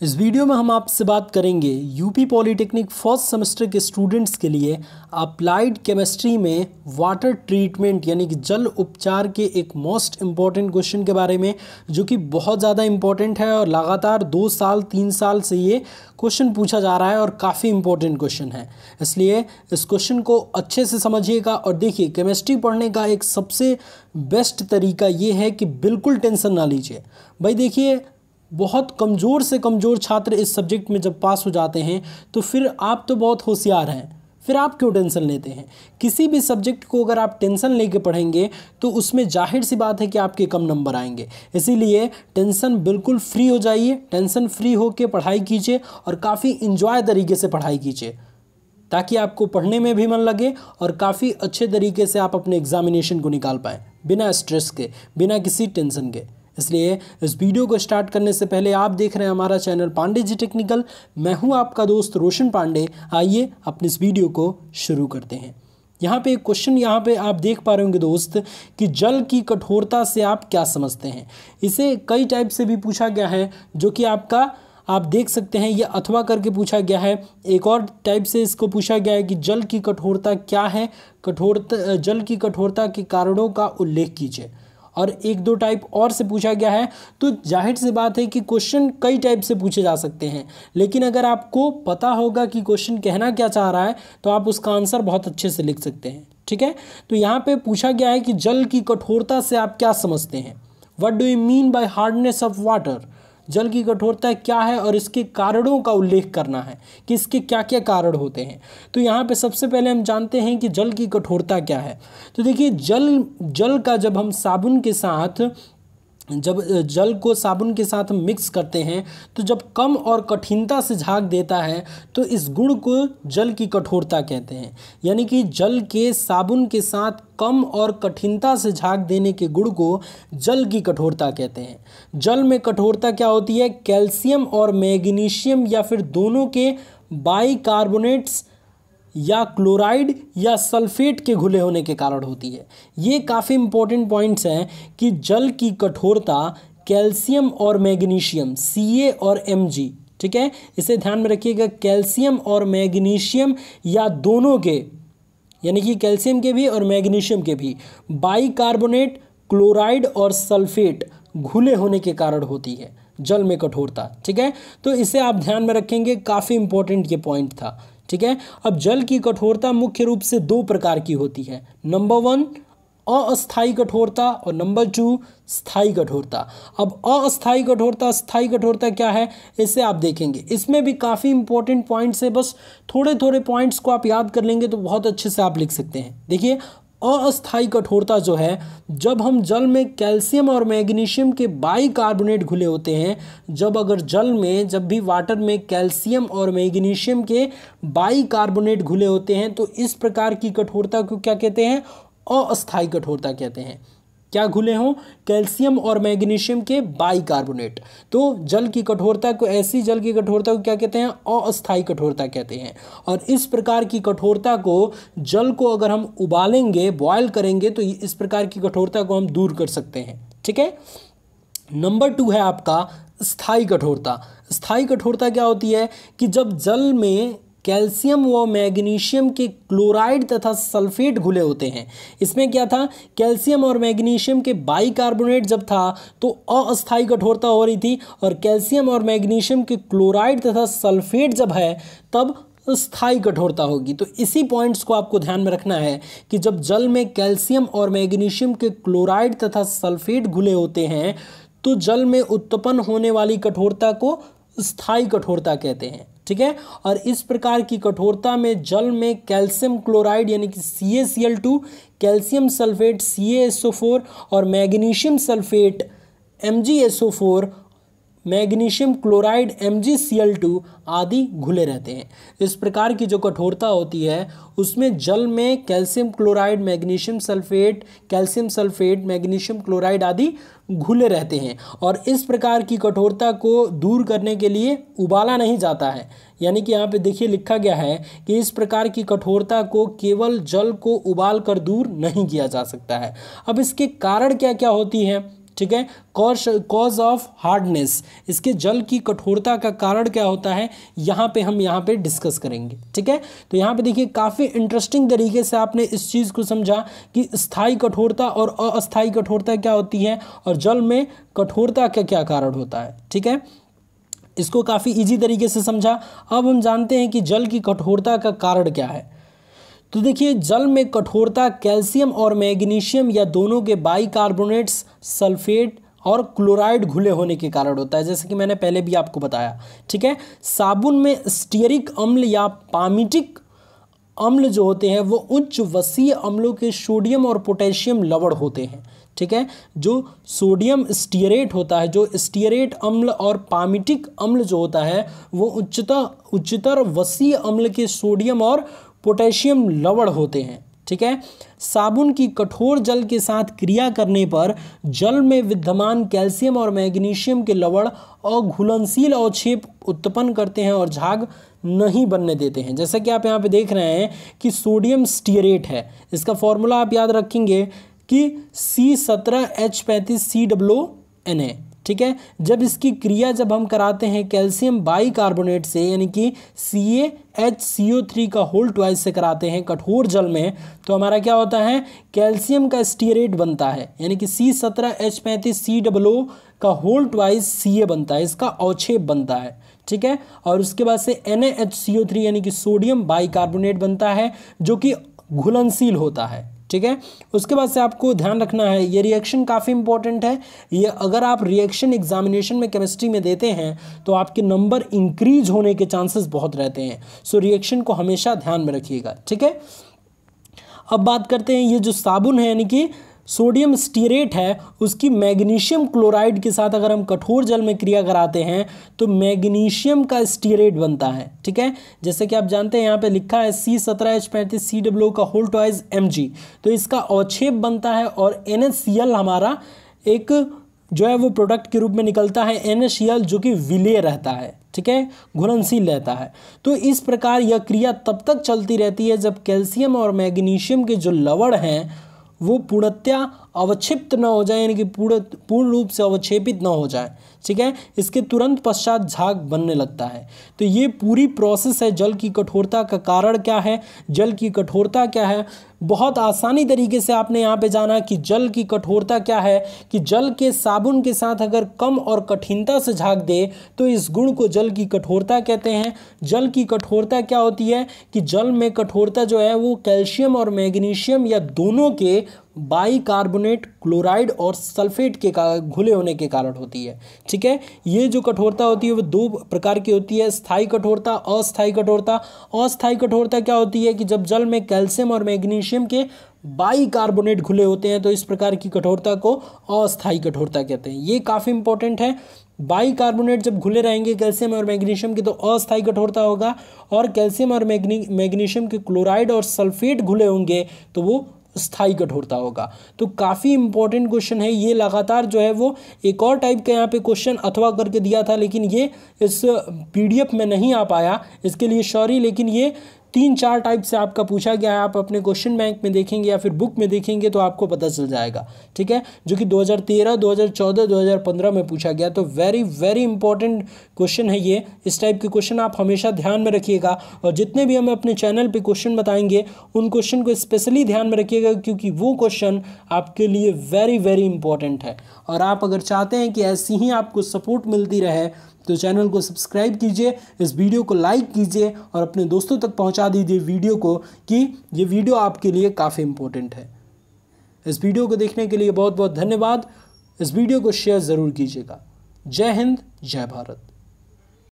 इस वीडियो में हम आपसे बात करेंगे यूपी पॉलिटेक्निक फ़र्स्ट सेमेस्टर के स्टूडेंट्स के लिए अप्लाइड केमिस्ट्री में वाटर ट्रीटमेंट, यानी कि जल उपचार के एक मोस्ट इंपॉर्टेंट क्वेश्चन के बारे में, जो कि बहुत ज़्यादा इंपॉर्टेंट है और लगातार दो साल, तीन साल से ये क्वेश्चन पूछा जा रहा है और काफ़ी इम्पोर्टेंट क्वेश्चन है। इसलिए इस क्वेश्चन को अच्छे से समझिएगा और देखिए, केमिस्ट्री पढ़ने का एक सबसे बेस्ट तरीका ये है कि बिल्कुल टेंशन ना लीजिए। भाई देखिए बहुत कमज़ोर से कमज़ोर छात्र इस सब्जेक्ट में जब पास हो जाते हैं तो फिर आप तो बहुत होशियार हैं। फिर आप क्यों टेंशन लेते हैं? किसी भी सब्जेक्ट को अगर आप टेंशन लेके पढ़ेंगे तो उसमें ज़ाहिर सी बात है कि आपके कम नंबर आएँगे। इसीलिए टेंशन बिल्कुल फ्री हो जाइए टेंशन फ्री होकर पढ़ाई कीजिए और काफ़ी इंजॉय तरीके से पढ़ाई कीजिए। ताकि आपको पढ़ने में भी मन लगे और काफ़ी अच्छे तरीके से आप अपने एग्जामिनेशन को निकाल पाएँ, बिना स्ट्रेस के, बिना किसी टेंशन के। इसलिए इस वीडियो को स्टार्ट करने से पहले आप देख रहे हैं हमारा चैनल पांडे जी टेक्निकल। मैं हूँ आपका दोस्त रोशन पांडे। आइए अपने इस वीडियो को शुरू करते हैं। यहाँ पे एक क्वेश्चन यहाँ पे आप देख पा रहे होंगे दोस्त कि जल की कठोरता से आप क्या समझते हैं। इसे कई टाइप से भी पूछा गया है, जो कि आपका, आप देख सकते हैं, ये अथवा करके पूछा गया है। एक और टाइप से इसको पूछा गया है कि जल की कठोरता क्या है? कठोरता, जल की कठोरता के कारणों का उल्लेख कीजिए। और एक दो टाइप और से पूछा गया है तो ज़ाहिर सी बात है कि क्वेश्चन कई टाइप से पूछे जा सकते हैं। लेकिन अगर आपको पता होगा कि क्वेश्चन कहना क्या चाह रहा है तो आप उसका आंसर बहुत अच्छे से लिख सकते हैं। ठीक है? तो यहाँ पे पूछा गया है कि जल की कठोरता से आप क्या समझते हैं? What do you mean by hardness of water जल की कठोरता क्या है और इसके कारणों का उल्लेख करना है, कि इसके क्या क्या कारण होते हैं। तो यहाँ पे सबसे पहले हम जानते हैं कि जल की कठोरता क्या है। तो देखिए, जल जल का जब हम साबुन के साथ जब जल को साबुन के साथ मिक्स करते हैं तो जब कम और कठिनता से झाग देता है तो इस गुण को जल की कठोरता कहते हैं। यानी कि जल के साबुन के साथ कम और कठिनता से झाग देने के गुण को जल की कठोरता कहते हैं। जल में कठोरता क्या होती है? कैल्शियम और मैग्नीशियम या फिर दोनों के बाइकार्बोनेट्स या क्लोराइड या सल्फेट के घुले होने के कारण होती है। ये काफ़ी इंपॉर्टेंट पॉइंट्स हैं कि जल की कठोरता कैल्शियम और मैग्नीशियम सी और एम ठीक है? इसे ध्यान में रखिएगा, कैल्शियम और मैग्नीशियम या दोनों के, यानी कि कैल्शियम के भी और मैग्नीशियम के भी, बाइकार्बोनेट, क्लोराइड और सल्फेट घुले होने के कारण होती है, जल में कठोरता, ठीक है? तो इसे आप ध्यान में रखेंगे, काफ़ी इंपॉर्टेंट ये पॉइंट था। ठीक है? अब जल की कठोरता मुख्य रूप से दो प्रकार की होती है। नंबर वन अस्थाई कठोरता और नंबर टू स्थायी कठोरता। अब अस्थाई कठोरता स्थायी कठोरता क्या है? इसे आप देखेंगे। इसमें भी काफ़ी इंपॉर्टेंट पॉइंट्स है। बस थोड़े थोड़े पॉइंट्स को आप याद कर लेंगे तो बहुत अच्छे से आप लिख सकते हैं। देखिए अस्थाई कठोरता जो है, जब हम जल में कैल्शियम और मैग्नीशियम के बाई कार्बोनेट घुले होते हैं, जब अगर जल में, जब भी वाटर में कैल्शियम और मैग्नीशियम के बाई कार्बोनेट घुले होते हैं तो इस प्रकार की कठोरता को क्या कहते हैं? अस्थाई कठोरता कहते हैं। क्या घुले हों? कैल्शियम और मैग्नीशियम के बाइकार्बोनेट। तो जल की कठोरता को, ऐसी जल की कठोरता को क्या कहते हैं? अस्थाई कठोरता कहते हैं। और इस प्रकार की कठोरता को जल को अगर हम उबालेंगे बॉयल करेंगे तो इस प्रकार की कठोरता को हम दूर कर सकते हैं। ठीक है? नंबर टू है आपका स्थायी कठोरता। स्थायी कठोरता क्या होती है? कि जब जल में कैल्शियम व मैग्नीशियम के क्लोराइड तथा सल्फेट घुले होते हैं। इसमें क्या था? कैल्शियम और मैग्नीशियम के बाइकार्बोनेट जब था तो अस्थायी कठोरता हो रही थी और कैल्शियम और मैग्नीशियम के क्लोराइड तथा सल्फेट जब है, तब स्थायी कठोरता होगी। तो इसी पॉइंट्स को आपको ध्यान में रखना है कि जब जल में कैल्शियम और मैग्नीशियम के क्लोराइड तथा सल्फेट घुले होते हैं तो जल में उत्पन्न होने वाली कठोरता को स्थायी कठोरता कहते हैं। ठीक है? और इस प्रकार की कठोरता में जल में कैल्शियम क्लोराइड यानी कि C A C L two calcium sulphate C S O four और magnesium sulphate M G S O four magnesium chloride M आदि घुले रहते हैं। इस प्रकार की जो कठोरता होती है, उसमें जल में calcium chloride, magnesium sulphate, calcium sulphate, magnesium chloride आदि घुले रहते हैं और इस प्रकार की कठोरता को दूर करने के लिए उबाला नहीं जाता है। यानी कि यहाँ पे देखिए लिखा गया है कि इस प्रकार की कठोरता को केवल जल को उबाल कर दूर नहीं किया जा सकता है। अब इसके कारण क्या क्या होती हैं? ठीक है? कॉज कॉज ऑफ़ हार्डनेस इसके जल की कठोरता का कारण क्या होता है? यहाँ पे हम यहाँ पे डिस्कस करेंगे, ठीक है? तो यहाँ पे देखिए, काफ़ी इंटरेस्टिंग तरीके से आपने इस चीज़ को समझा कि स्थायी कठोरता और अस्थायी कठोरता क्या होती है और जल में कठोरता का क्या कारण होता है, ठीक है? इसको काफ़ी इजी तरीके से समझा। अब हम जानते हैं कि जल की कठोरता का कारण क्या है। तो देखिए, जल में कठोरता, कैल्शियम और मैग्नीशियम या दोनों के बाइकार्बोनेट्स, सल्फेट और क्लोराइड घुले होने के कारण होता है, जैसे कि मैंने पहले भी आपको बताया, ठीक है? साबुन में स्टीयरिक अम्ल या पामिटिक अम्ल जो होते हैं, वो उच्च वसीय अम्लों के सोडियम और पोटेशियम लवण होते हैं, ठीक है? जो सोडियम स्टीयरेट होता है, जो स्टीयरेट अम्ल और पामिटिक अम्ल जो होता है, वो उच्चतर उच्चतर वसीय अम्ल के सोडियम और पोटेशियम लवण होते हैं, ठीक है? साबुन की कठोर जल के साथ क्रिया करने पर जल में विद्यमान कैल्शियम और मैग्नीशियम के लवण अघुलनशील अवक्षेप उत्पन्न करते हैं और झाग नहीं बनने देते हैं। जैसा कि आप यहाँ पे देख रहे हैं कि सोडियम स्टीयरेट है। इसका फॉर्मूला आप याद रखेंगे कि सी सत्रह एच पैंतीस सी डब्लो एन ए ठीक है? जब इसकी क्रिया जब हम कराते हैं कैल्शियम बाई कार्बोनेट से, यानी कि C H C O three का होल ट्वाइस से कराते हैं कठोर जल में तो हमारा क्या होता है? कैल्शियम का स्टीरेट बनता है, यानी कि सी सत्रह एच पैंतीस सी डब्लो का होल ट्वाइस सी ए बनता है, इसका अवक्षेप बनता है, ठीक है? और उसके बाद से N H C O three यानी कि सोडियम बाई कार्बोनेट बनता है, जो कि घुलनशील होता है। ठीक है? उसके बाद से आपको ध्यान रखना है, ये रिएक्शन काफ़ी इंपॉर्टेंट है। ये अगर आप रिएक्शन एग्जामिनेशन में केमिस्ट्री में देते हैं तो आपके नंबर इंक्रीज होने के चांसेस बहुत रहते हैं। सो रिएक्शन को हमेशा ध्यान में रखिएगा, ठीक है? अब बात करते हैं, ये जो साबुन है, यानी कि सोडियम स्टीरेट है, उसकी मैग्नीशियम क्लोराइड के साथ अगर हम कठोर जल में क्रिया कराते हैं तो मैग्नीशियम का स्टीरेट बनता है, ठीक है? जैसे कि आप जानते हैं, यहाँ पे लिखा है सी सत्रह एच पैंतीस सी डब्ल्यू का होल टॉइज एम जी तो इसका अवक्षेप बनता है और एन हमारा एक जो है वो प्रोडक्ट के रूप में निकलता है एन जो कि विलय रहता है, ठीक है? घुलनशील रहता है। तो इस प्रकार यह क्रिया तब तक चलती रहती है जब कैल्शियम और मैग्नीशियम के जो लवण हैं वो पूर्णतया अवक्षिप्त न हो जाए, यानी कि पूर्ण पूर्ण रूप से अवक्षेपित न हो जाए, ठीक है? इसके तुरंत पश्चात झाग बनने लगता है। तो ये पूरी प्रोसेस है, जल की कठोरता का कारण क्या है? जल की कठोरता क्या है? बहुत आसानी तरीके से आपने यहाँ पे जाना कि जल की कठोरता क्या है? कि जल के साबुन के साथ अगर कम और कठिनता से झाग दे तो इस गुण को जल की कठोरता कहते हैं। जल की कठोरता क्या होती है? कि जल में कठोरता जो है, वो कैल्शियम और मैग्नीशियम या दोनों के बाइकार्बोनेट क्लोराइड और सल्फेट के घुले होने के कारण होती है, ठीक है? ये जो कठोरता होती है वो दो प्रकार की होती है, स्थायी कठोरता, अस्थायी कठोरता। अस्थायी कठोरता क्या होती है कि जब जल में कैल्शियम और मैग्नीशियम के बाइकार्बोनेट घुले होते हैं तो इस प्रकार की कठोरता को अस्थायी कठोरता कहते हैं। ये काफ़ी इंपॉर्टेंट है। बाइकार्बोनेट जब घुले रहेंगे कैल्शियम और मैग्नीशियम की तो अस्थायी कठोरता होगा। और कैल्शियम और मैग्नी, मैग्नीशियम के क्लोराइड और सल्फेट घुले होंगे तो वो स्थायी कठोरता होगा। तो काफ़ी इंपॉर्टेंट क्वेश्चन है। ये लगातार जो है वो एक और टाइप का यहाँ पे क्वेश्चन अथवा करके दिया था, लेकिन ये इस पीडीएफ में नहीं आ पाया। इसके लिए सॉरी लेकिन ये तीन चार टाइप से आपका पूछा गया है आप अपने क्वेश्चन बैंक में देखेंगे या फिर बुक में देखेंगे तो आपको पता चल जाएगा ठीक है? जो कि 2013, 2014, 2015 में पूछा गया तो वेरी वेरी इंपॉर्टेंट क्वेश्चन है ये। इस टाइप के क्वेश्चन आप हमेशा ध्यान में रखिएगा और जितने भी हम अपने चैनल पर क्वेश्चन बताएँगे उन क्वेश्चन को स्पेशली ध्यान में रखिएगा क्योंकि वो क्वेश्चन आपके लिए वेरी वेरी इंपॉर्टेंट है। और आप अगर चाहते हैं कि ऐसी ही आपको सपोर्ट मिलती रहे तो चैनल को सब्सक्राइब कीजिए, इस वीडियो को लाइक कीजिए और अपने दोस्तों तक पहुँचा दीजिए वीडियो को कि ये वीडियो आपके लिए काफ़ी इम्पोर्टेंट है। इस वीडियो को देखने के लिए बहुत बहुत धन्यवाद। इस वीडियो को शेयर ज़रूर कीजिएगा। जय हिंद, जय भारत।